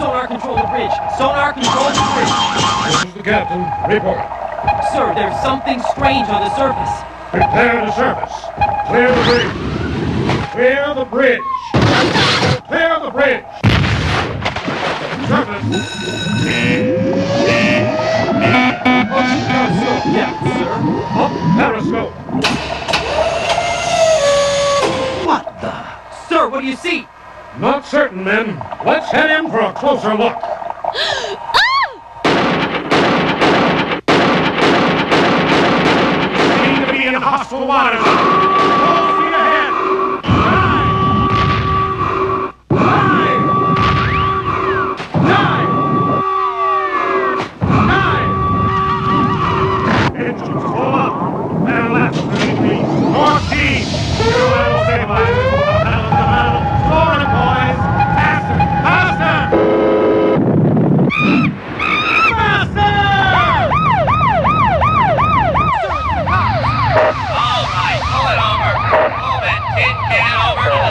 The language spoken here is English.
Sonar control the bridge. Sonar control the bridge. This is the captain. Report. Sir, there's something strange on the surface. Prepare to surface. Clear the bridge. Clear the bridge. Clear the bridge. Surface. Yeah, sir. Up periscope. What the? Sir, what do you see? Not certain, men. Let's head in for a closer look. Seem to be in hostile waters. Pull that